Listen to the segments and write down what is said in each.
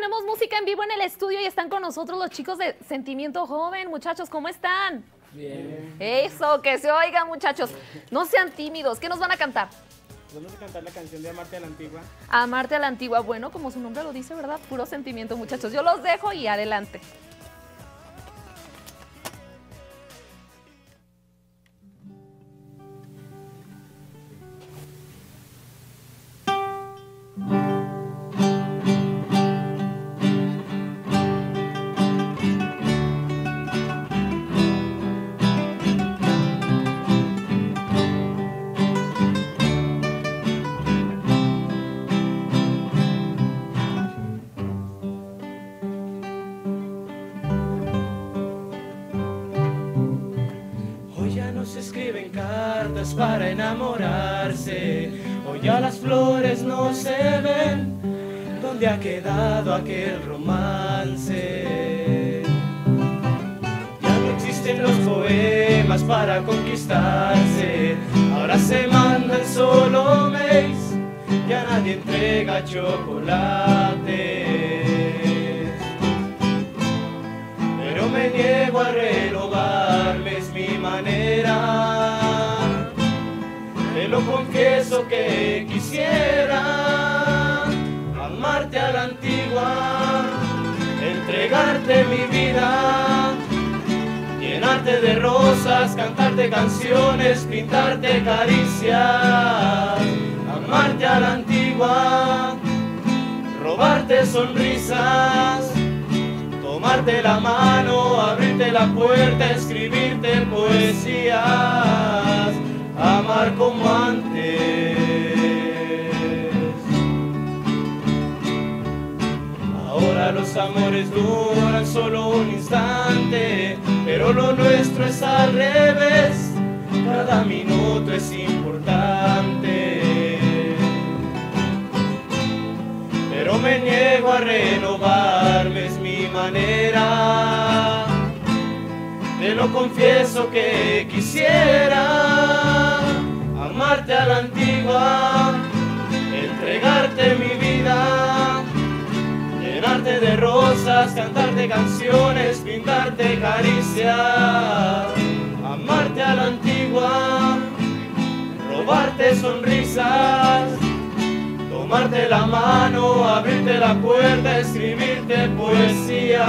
tenemos música en vivo en el estudio y están con nosotros los chicos de Sentimiento Joven. Muchachos, ¿cómo están? Bien. Eso, que se oiga, muchachos. No sean tímidos. ¿Qué nos van a cantar? Vamos a cantar la canción de Amarte a la Antigua. Amarte a la antigua. Bueno, como su nombre lo dice, ¿verdad? Puro sentimiento, muchachos. Yo los dejo y adelante. Para enamorarse. Hoy ya las flores no se ven. ¿Dónde ha quedado aquel romance? Ya no existen los poemas para conquistarse. Ahora se mandan solo mails. Ya nadie entrega chocolates. pero me niego a renovarme, es mi manera. Te lo confieso que quisiera amarte a la antigua, entregarte mi vida, llenarte de rosas, cantarte canciones, pintarte caricias, amarte a la antigua, robarte sonrisas tomarte la mano, abrirte la puerta, escribirte poesías, amar como antes. Ahora los amores duran solo un instante, pero lo nuestro es al revés, cada minuto es importante pero me niego a renovarme, es mi manera. Lo confieso que quisiera amarte a la antigua, entregarte mi vida, llenarte de rosas, cantarte canciones, pintarte caricias, amarte a la antigua, robarte sonrisas tomarte la mano, abrirte la puerta, escribirte poesías,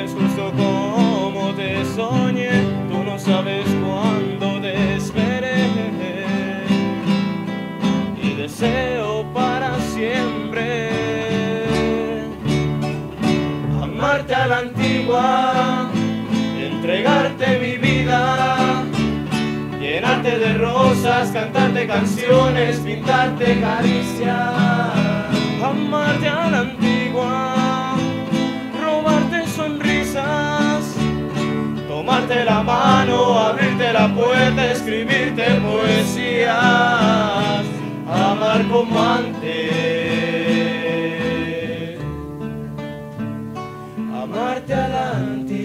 Eres justo como te soñé, tú no sabes cuándo te esperé. Y deseo para siempre amarte a la antigua entregarte mi vida, llenarte de rosas, cantarte canciones, pintarte caricias, amarte a la antigua, tomarte la mano, abrirte la puerta, escribirte poesías, amar como antes, amarte a la antigua.